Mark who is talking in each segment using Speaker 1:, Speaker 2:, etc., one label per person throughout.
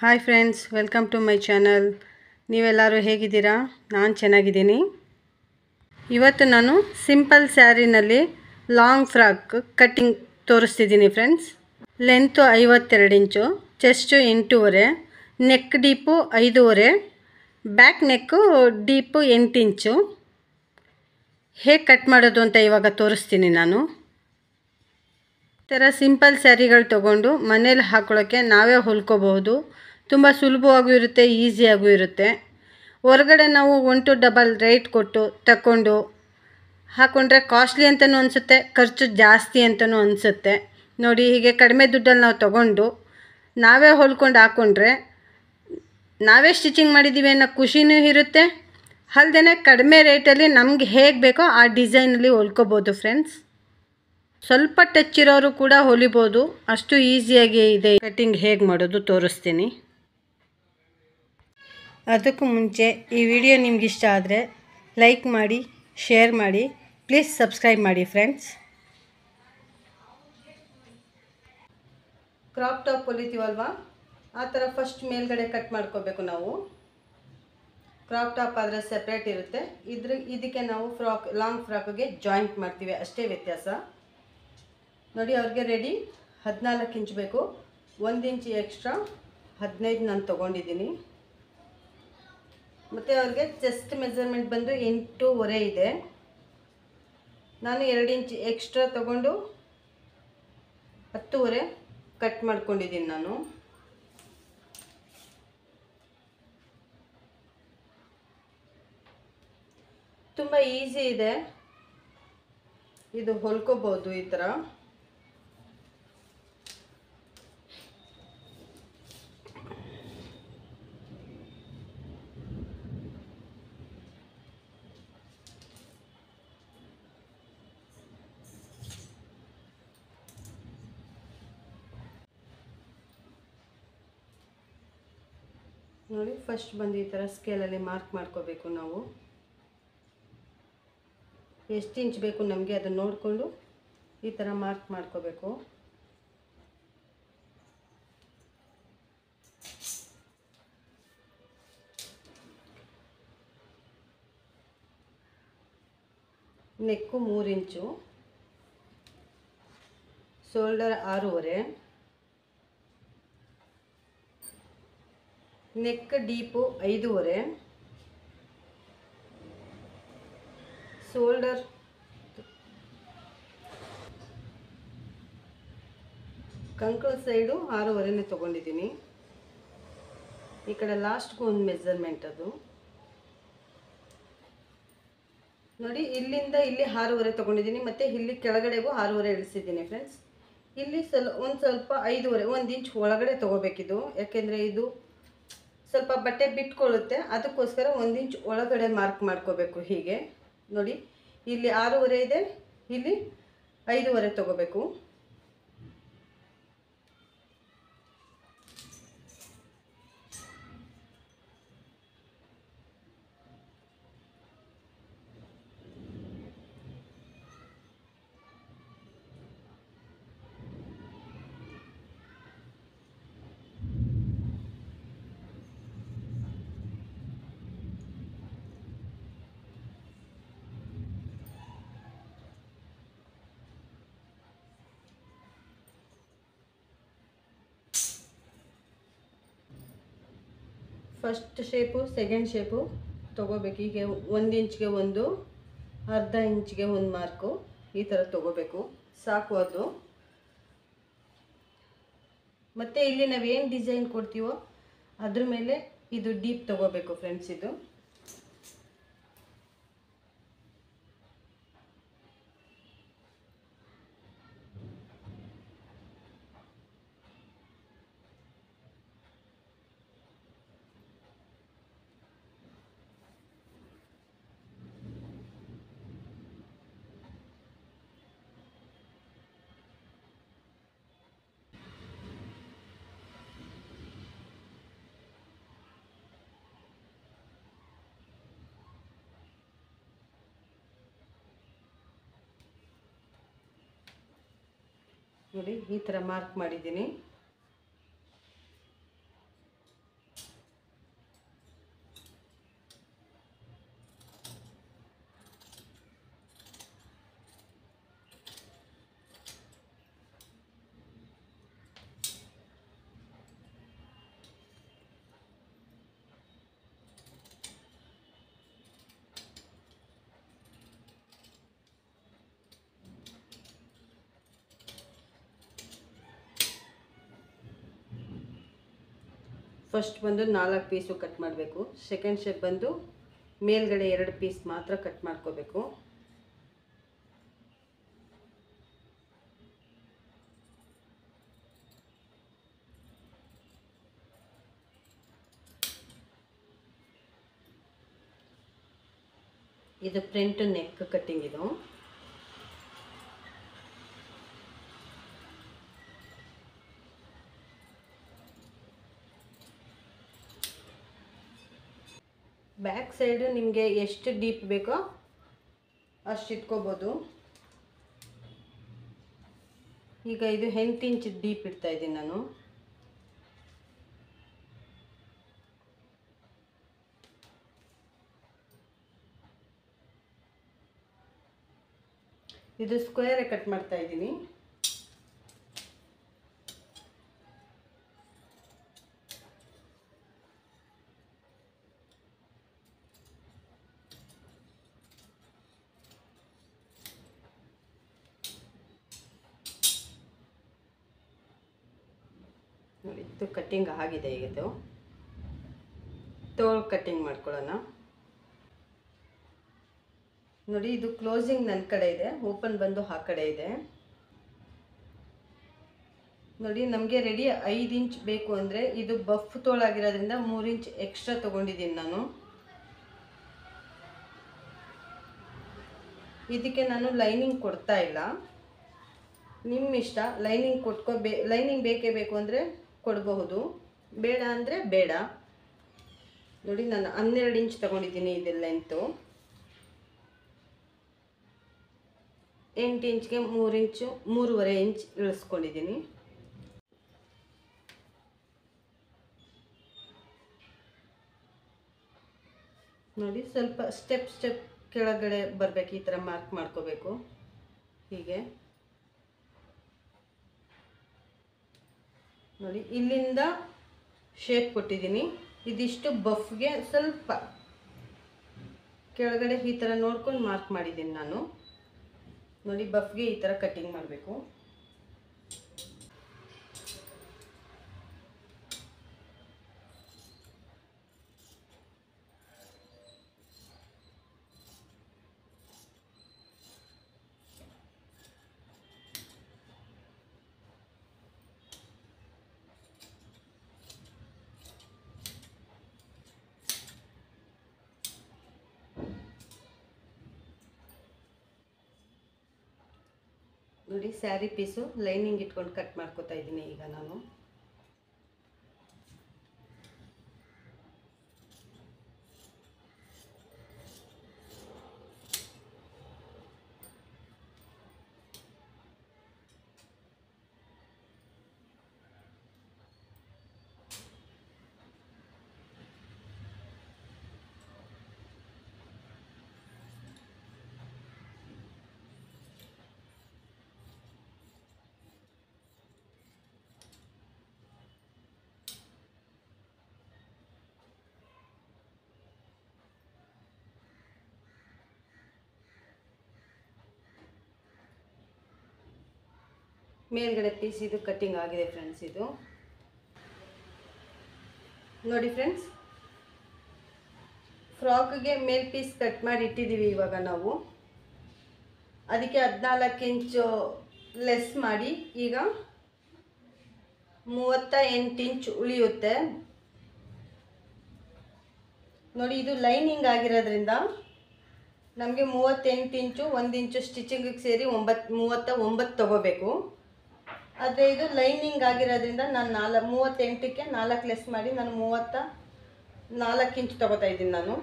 Speaker 1: Hi friends welcome to my channel ನೀವೆಲ್ಲರೂ ಹೇಗಿದ್ದೀರಾ? ನಾನು ಚೆನ್ನಾಗಿದ್ದೀನಿ. ಇವತ್ತು ನಾನು ಸಿಂಪಲ್ ಸ್ಯಾರಿನಲ್ಲಿ ಲಾಂಗ್ ಫ್ರಾಕ್ ಕಟ್ಟಿಂಗ್ ತೋರಿಸ್ತಿದ್ದೀನಿ ಫ್ರೆಂಡ್ಸ್ ಲೆಂತು ಐವತ್ತೆರಡು ಇಂಚು ಚೆಸ್ಟು ಎಂಟೂವರೆ ನೆಕ್ ಡೀಪು ಐದೂವರೆ ಬ್ಯಾಕ್ ನೆಕ್ಕು ಡೀಪು ಎಂಟು ಇಂಚು. ಹೇಗೆ ಕಟ್ ಮಾಡೋದು ಅಂತ ಇವಾಗ ತೋರಿಸ್ತೀನಿ ನಾನು. ಈ ಥರ ಸಿಂಪಲ್ ಸ್ಯಾರಿಗಳು ತೊಗೊಂಡು ಮನೇಲಿ ಹಾಕೊಳ್ಳೋಕ್ಕೆ ನಾವೇ ಹೊಲ್ಕೋಬಹುದು. ತುಂಬ ಸುಲಭವಾಗೂ ಇರುತ್ತೆ, ಈಸಿಯಾಗೂ ಇರುತ್ತೆ. ಹೊರಗಡೆ ನಾವು ಒನ್ ಟು ಡಬಲ್ ರೇಟ್ ಕೊಟ್ಟು ತಗೊಂಡು ಹಾಕ್ಕೊಂಡ್ರೆ ಕಾಸ್ಟ್ಲಿ ಅಂತಲೂ ಅನಿಸುತ್ತೆ, ಖರ್ಚು ಜಾಸ್ತಿ ಅಂತಲೂ ಅನಿಸುತ್ತೆ. ನೋಡಿ, ಹೀಗೆ ಕಡಿಮೆ ದುಡ್ಡಲ್ಲಿ ನಾವು ತಗೊಂಡು ನಾವೇ ಹೊಲ್ಕೊಂಡು ಹಾಕ್ಕೊಂಡ್ರೆ ನಾವೇ ಸ್ಟಿಚಿಂಗ್ ಮಾಡಿದ್ದೀವಿ ಅನ್ನೋ ಖುಷಿನೂ ಇರುತ್ತೆ. ಅಲ್ಲದೆ ಕಡಿಮೆ ರೇಟಲ್ಲಿ ನಮ್ಗೆ ಹೇಗೆ ಬೇಕೋ ಆ ಡಿಸೈನಲ್ಲಿ ಹೊಲ್ಕೋಬೋದು ಫ್ರೆಂಡ್ಸ್ ಸ್ವಲ್ಪ ಟಚ್ ಇರೋರು ಕೂಡ ಹೊಲಿಬೋದು. ಅಷ್ಟು ಈಸಿಯಾಗಿ ಇದೆ. ಕಟ್ಟಿಂಗ್ ಹೇಗೆ ಮಾಡೋದು ತೋರಿಸ್ತೀನಿ. ಅದಕ್ಕೂ ಮುಂಚೆ ಈ ವಿಡಿಯೋ ನಿಮ್ಗೆ ಇಷ್ಟ ಆದರೆ ಲೈಕ್ ಮಾಡಿ, ಶೇರ್ ಮಾಡಿ, ಪ್ಲೀಸ್ ಸಬ್ಸ್ಕ್ರೈಬ್ ಮಾಡಿ ಫ್ರೆಂಡ್ಸ್. ಕ್ರಾಪ್ ಟಾಪ್ ಹೊಲಿತೀವಲ್ವಾ ಆ ಥರ ಫಸ್ಟ್ ಮೇಲ್ಗಡೆ ಕಟ್ ಮಾಡ್ಕೋಬೇಕು ನಾವು. ಕ್ರಾಪ್ ಟಾಪ್ ಆದರೆ ಸಪ್ರೇಟ್ ಇರುತ್ತೆ. ಇದ್ರ ಇದಕ್ಕೆ ನಾವು ಫ್ರಾಕ್ ಲಾಂಗ್ ಫ್ರಾಕ್ಗೆ ಜಾಯಿಂಟ್ ಮಾಡ್ತೀವಿ. ಅಷ್ಟೇ ವ್ಯತ್ಯಾಸ. ನೋಡಿ, ಅವ್ರಿಗೆ ರೆಡಿ ಹದಿನಾಲ್ಕು ಇಂಚ್ ಬೇಕು. ಒಂದು ಇಂಚ್ ಎಕ್ಸ್ಟ್ರಾ ಹದಿನೈದು ನಾನು ತೊಗೊಂಡಿದ್ದೀನಿ. ಮತ್ತು ಅವ್ರಿಗೆ ಚೆಸ್ಟ್ ಮೆಜರ್ಮೆಂಟ್ ಬಂದು ಎಂಟೂವರೆ ಇದೆ. ನಾನು ಎರಡು ಇಂಚ್ ಎಕ್ಸ್ಟ್ರಾ ತಗೊಂಡು ಹತ್ತುವರೆ ಕಟ್ ಮಾಡ್ಕೊಂಡಿದ್ದೀನಿ ನಾನು. ತುಂಬ ಈಸಿ ಇದೆ. ಇದು ಹೊಲ್ಕೋಬೋದು ಈ ಥರ. ನೋಡಿ ಫಸ್ಟ್ ಬಂದು ಈ ಥರ ಸ್ಕೇಲಲ್ಲಿ ಮಾರ್ಕ್ ಮಾಡ್ಕೋಬೇಕು ನಾವು. ಎಷ್ಟು ಇಂಚ್ ಬೇಕು ನಮಗೆ ಅದನ್ನು ನೋಡಿಕೊಂಡು ಈ ಥರ ಮಾರ್ಕ್ ಮಾಡ್ಕೋಬೇಕು. ನೆಕ್ಕು ಮೂರು ಇಂಚು ಶೋಲ್ಡರ್ ಆರೂವರೆ. ನೆಕ್ ಡೀಪು ಐದೂವರೆ. ಶೋಲ್ಡರ್ ಕಂಕಲ್ ಸೈಡು ಆರೂವರೆನೇ ತೊಗೊಂಡಿದ್ದೀನಿ. ಈ ಕಡೆ ಲಾಸ್ಟ್ಗೂ ಒಂದು ಮೆಜರ್ಮೆಂಟ್ ಅದು. ನೋಡಿ, ಇಲ್ಲಿಂದ ಇಲ್ಲಿ ಆರೂವರೆ ತೊಗೊಂಡಿದ್ದೀನಿ, ಮತ್ತು ಇಲ್ಲಿ ಕೆಳಗಡೆಗೂ ಆರೂವರೆ ಇಳಿಸಿದ್ದೀನಿ ಫ್ರೆಂಡ್ಸ್ ಇಲ್ಲಿ ಸ್ವಲ್ಪ, ಒಂದು ಸ್ವಲ್ಪ ಐದೂವರೆ, ಒಂದು ಇಂಚ್ ಒಳಗಡೆ ತೊಗೋಬೇಕಿದು. ಯಾಕೆಂದರೆ ಇದು ಸ್ವಲ್ಪ ಬಟ್ಟೆ ಬಿಟ್ಕೊಳ್ಳುತ್ತೆ. ಅದಕ್ಕೋಸ್ಕರ ಒಂದು ಇಂಚ್ ಒಳಗಡೆ ಮಾರ್ಕ್ ಮಾಡ್ಕೋಬೇಕು ಹೀಗೆ. ನೋಡಿ, ಇಲ್ಲಿ ಆರೂವರೆ ಇದೆ, ಇಲ್ಲಿ ಐದೂವರೆ ತೊಗೋಬೇಕು. ಫಸ್ಟ್ ಶೇಪು ಸೆಕೆಂಡ್ ಶೇಪು ತೊಗೋಬೇಕು. ಹೀಗೆ ಒಂದು ಇಂಚ್ಗೆ ಒಂದು, ಅರ್ಧ ಇಂಚ್ಗೆ ಒಂದು ಮಾರ್ಕು ಈ ಥರ ತೊಗೋಬೇಕು. ಸಾಕು ಅದು. ಮತ್ತು ಇಲ್ಲಿ ನಾವೇನು ಡಿಸೈನ್ ಕೊಡ್ತೀವೋ ಅದ್ರ ಮೇಲೆ ಇದು ಡೀಪ್ ತೊಗೋಬೇಕು ಫ್ರೆಂಡ್ಸ್ ಇದು. ನೋಡಿ ಈ ಥರ ಮಾರ್ಕ್ ಮಾಡಿದ್ದೀನಿ. ಫಸ್ಟ್ ಬಂದು ನಾಲ್ಕು ಪೀಸು ಕಟ್ ಮಾಡಬೇಕು. ಸೆಕೆಂಡ್ ಶೇಪ್ ಬಂದು ಮೇಲ್ಗಡೆ ಎರಡು ಪೀಸ್ ಮಾತ್ರ ಕಟ್ ಮಾಡ್ಕೋಬೇಕು. ಇದು ಪ್ರಿಂಟ್ ನೆಕ್ ಕಟ್ಟಿಂಗ್ ಇದು. ಬ್ಯಾಕ್ ಸೈಡು ನಿಮಗೆ ಎಷ್ಟು ಡೀಪ್ ಬೇಕೋ ಅಷ್ಟು ಇಟ್ಕೋಬೋದು. ಈಗ ಇದು ಎಂಟು ಇಂಚ್ ಡೀಪ್ ಇಡ್ತಾ ಇದ್ದೀನಿ ನಾನು. ಇದು ಸ್ಕ್ವೇರೇ ಕಟ್ ಮಾಡ್ತಾ ಇದ್ದೀನಿ ನೋಡಿ ಇದು ಕಟ್ಟಿಂಗ್ ಆಗಿದೆ ಇದು? ತೋಳು ಕಟ್ಟಿಂಗ್ ಮಾಡ್ಕೊಳ್ಳೋಣ. ನೋಡಿ, ಇದು ಕ್ಲೋಸಿಂಗ್ ನನ್ನ ಕಡೆ ಇದೆ. ಓಪನ್ ಬಂದು ಆ ಕಡೆ ಇದೆ. ನೋಡಿ, ನಮಗೆ ರೆಡಿ ಐದು ಇಂಚ್ ಬೇಕು ಅಂದರೆ ಇದು ಬಫ್ ತೋಳಾಗಿರೋದ್ರಿಂದ ಮೂರು ಇಂಚ್ ಎಕ್ಸ್ಟ್ರಾ ತೊಗೊಂಡಿದ್ದೀನಿ ನಾನು. ಇದಕ್ಕೆ ನಾನು ಲೈನಿಂಗ್ ಕೊಡ್ತಾ ಇಲ್ಲ. ನಿಮ್ಮ ಇಷ್ಟ ಲೈನಿಂಗ್ ಕೊಟ್ಕೋಬೇ ಲೈನಿಂಗ್ ಬೇಕೇ ಬೇಕು ಅಂದರೆ ಕೊಡಬಹುದು. ಬೇಡ ಅಂದರೆ ಬೇಡ. ನೋಡಿ, ನಾನು ಹನ್ನೆರಡು ಇಂಚ್ ತಗೊಂಡಿದ್ದೀನಿ ಇದು ಲೆಂತು ಎಂಟು ಇಂಚ್ಗೆ ಮೂರು ಇಂಚು, ಮೂರುವರೆ ಇಂಚ್ ಇಳಿಸ್ಕೊಂಡಿದ್ದೀನಿ. ನೋಡಿ, ಸ್ವಲ್ಪ ಸ್ಟೆಪ್ ಸ್ಟೆಪ್ ಕೆಳಗಡೆ ಬರಬೇಕು, ಈ ಥರ ಮಾರ್ಕ್ ಮಾಡ್ಕೋಬೇಕು. ಹೀಗೆ. ನೋಡಿ, ಇಲ್ಲಿಂದ ಶೇಪ್ ಕೊಟ್ಟಿದ್ದೀನಿ. ಇದಿಷ್ಟು ಬಫ್ಗೆ ಸ್ವಲ್ಪ ಕೆಳಗಡೆ ಈ ಥರ ನೋಡ್ಕೊಂಡು ಮಾರ್ಕ್ ಮಾಡಿದ್ದೀನಿ ನಾನು. ನೋಡಿ ಬಫ್ಗೆ ಈ ಥರ ಕಟ್ಟಿಂಗ್ ಮಾಡಬೇಕು. ನೋಡಿ ಸ್ಯಾರಿ ಪೀಸು ಲೈನಿಂಗ್ ಇಟ್ಕೊಂಡು ಕಟ್ ಮಾಡ್ಕೋತಾ ಇದ್ದೀನಿ ಈಗ ನಾನು. ಮೇಲ್ಗಡೆ ಪೀಸ್ ಇದು ಕಟ್ಟಿಂಗ್ ಆಗಿದೆ ಫ್ರೆಂಡ್ಸ್ ಇದು. ನೋಡಿ ಫ್ರೆಂಡ್ಸ್ ಫ್ರಾಕ್ಗೆ ಮೇಲ್ ಪೀಸ್ ಕಟ್ ಮಾಡಿ ಇಟ್ಟಿದ್ದೀವಿ ಇವಾಗ ನಾವು. ಅದಕ್ಕೆ ಹದಿನಾಲ್ಕು ಇಂಚು ಲೆಸ್ ಮಾಡಿ, ಈಗ ಮೂವತ್ತ ಎಂಟು ಇಂಚ್ ಉಳಿಯುತ್ತೆ. ನೋಡಿ ಇದು ಲೈನಿಂಗ್ ಆಗಿರೋದ್ರಿಂದ ನಮಗೆ ಮೂವತ್ತೆಂಟು ಇಂಚು ಒಂದು ಇಂಚು ಸ್ಟಿಚಿಂಗಿಗೆ ಸೇರಿ ಒಂಬತ್ತು ಮೂವತ್ತ ಒಂಬತ್ತು ತೊಗೋಬೇಕು. ಆದರೆ ಇದು ಲೈನಿಂಗ್ ಆಗಿರೋದ್ರಿಂದ ನಾನು ನಾಲ್ಕು ಮೂವತ್ತೆಂಟಕ್ಕೆ ನಾಲ್ಕು ಲೆಸ್ ಮಾಡಿ ನಾನು ಮೂವತ್ತ ನಾಲ್ಕು ಇಂಚ್ ತೊಗೋತಾ ಇದ್ದೀನಿ ನಾನು.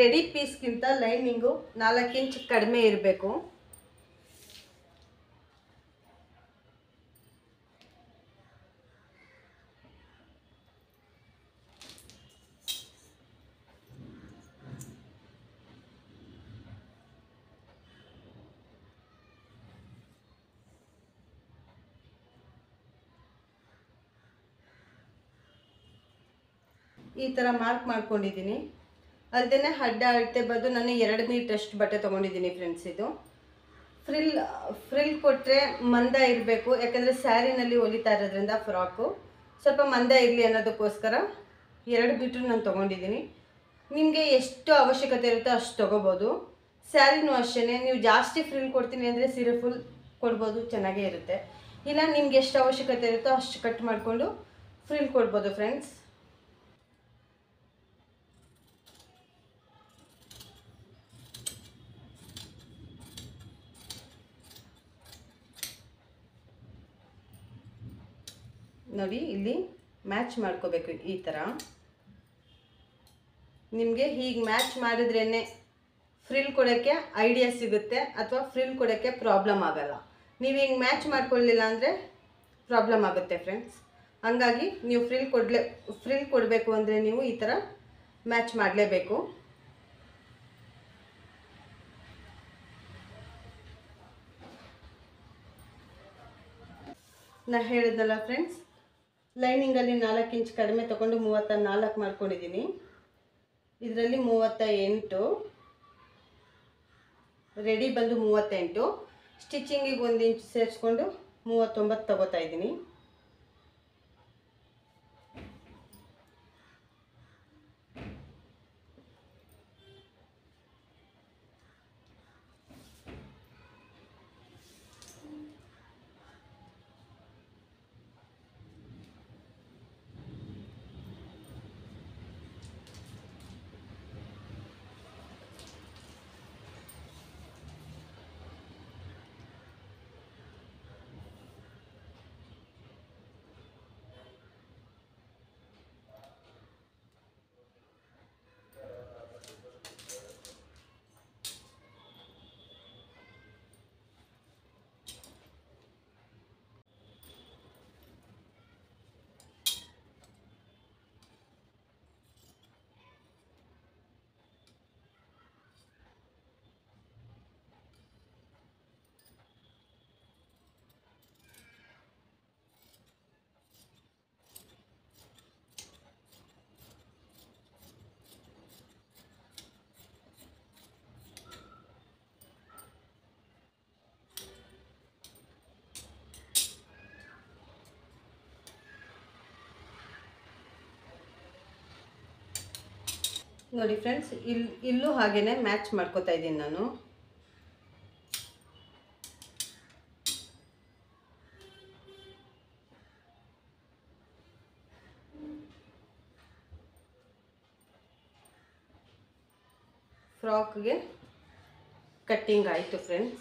Speaker 1: ರೆಡಿ ಪೀಸ್ಗಿಂತ ಲೈನಿಂಗು ನಾಲ್ಕು ಇಂಚ್ ಕಡಿಮೆ ಇರಬೇಕು. ಈ ಥರ ಮಾರ್ಕ್ ಮಾಡ್ಕೊಂಡಿದ್ದೀನಿ. ಅಲ್ಲದೆ ಅಡ್ಡ ಅಳತೆ ಬಂದು ನಾನು ಎರಡು ಮೀಟ್ರಷ್ಟು ಬಟ್ಟೆ ತೊಗೊಂಡಿದ್ದೀನಿ ಫ್ರೆಂಡ್ಸ್ ಇದು. ಫ್ರಿಲ್ ಫ್ರಿಲ್ ಕೊಟ್ಟರೆ ಮಂದ ಇರಬೇಕು, ಯಾಕಂದರೆ ಸ್ಯಾರಿನಲ್ಲಿ ಹೊಲಿತಾ ಇರೋದ್ರಿಂದ ಫ್ರಾಕು ಸ್ವಲ್ಪ ಮಂದ ಇರಲಿ ಅನ್ನೋದಕ್ಕೋಸ್ಕರ ಎರಡು ಮೀಟ್ರ್ ನಾನು ತೊಗೊಂಡಿದ್ದೀನಿ. ನಿಮಗೆ ಎಷ್ಟು ಅವಶ್ಯಕತೆ ಇರುತ್ತೋ ಅಷ್ಟು ತೊಗೋಬೋದು. ಸ್ಯಾರಿನೂ ಅಷ್ಟೇ ನೀವು ಜಾಸ್ತಿ ಫ್ರಿಲ್ ಕೊಡ್ತೀನಿ ಅಂದರೆ ಸೀರೆ ಫುಲ್ ಕೊಡ್ಬೋದು, ಚೆನ್ನಾಗೇ ಇರುತ್ತೆ. ಇಲ್ಲ ನಿಮ್ಗೆ ಎಷ್ಟು ಅವಶ್ಯಕತೆ ಇರುತ್ತೋ ಅಷ್ಟು ಕಟ್ ಮಾಡಿಕೊಂಡು ಫ್ರಿಲ್ ಕೊಡ್ಬೋದು ಫ್ರೆಂಡ್ಸ್ ನೋಡಿ, ಇಲ್ಲಿ ಮ್ಯಾಚ್ ಮಾಡ್ಕೋಬೇಕು ಈ ಥರ ನಿಮಗೆ ಹೀಗೆ ಮ್ಯಾಚ್ ಮಾಡಿದ್ರೇ ಫ್ರಿಲ್ ಕೊಡೋಕ್ಕೆ ಐಡಿಯಾ ಸಿಗುತ್ತೆ ಅಥವಾ ಫ್ರಿಲ್ ಕೊಡೋಕ್ಕೆ ಪ್ರಾಬ್ಲಮ್ ಆಗಲ್ಲ. ನೀವು ಹಿಂಗೆ ಮ್ಯಾಚ್ ಮಾಡ್ಕೊಳ್ಳಿಲ್ಲ ಅಂದರೆ ಪ್ರಾಬ್ಲಮ್ ಆಗುತ್ತೆ ಫ್ರೆಂಡ್ಸ್ ಹಂಗಾಗಿ ನೀವು ಫ್ರಿಲ್ ಕೊಡಲೇ ಫ್ರಿಲ್ ಕೊಡಬೇಕು ಅಂದರೆ ನೀವು ಈ ಥರ ಮ್ಯಾಚ್ ಮಾಡಲೇಬೇಕು. ನಾ ಹೇಳಿದ್ನಲ್ಲ ಫ್ರೆಂಡ್ಸ್ ಲೈನಿಂಗಲ್ಲಿ ನಾಲ್ಕು ಇಂಚ್ ಕಡಿಮೆ ತೊಗೊಂಡು ಮೂವತ್ತ ನಾಲ್ಕು ಮಾಡ್ಕೊಂಡಿದ್ದೀನಿ. ಇದರಲ್ಲಿ ಮೂವತ್ತ ಎಂಟು. ರೆಡಿ ಬಂದು ಮೂವತ್ತೆಂಟು. ಸ್ಟಿಚಿಂಗಿಗೆ ಒಂದು ಇಂಚ್ ಸೇರಿಸ್ಕೊಂಡು ಮೂವತ್ತೊಂಬತ್ತು ತಗೋತಾ ಇದ್ದೀನಿ. ನೋಡಿ ಫ್ರೆಂಡ್ಸ್ ಇಲ್ಲಿ ಇಲ್ಲೂ ಹಾಗೆಯೇ ಮ್ಯಾಚ್ ಮಾಡ್ಕೋತಾ ಇದ್ದೀನಿ ನಾನು. ಫ್ರಾಕ್ಗೆ ಕಟ್ಟಿಂಗ್ ಆಯಿತು ಫ್ರೆಂಡ್ಸ್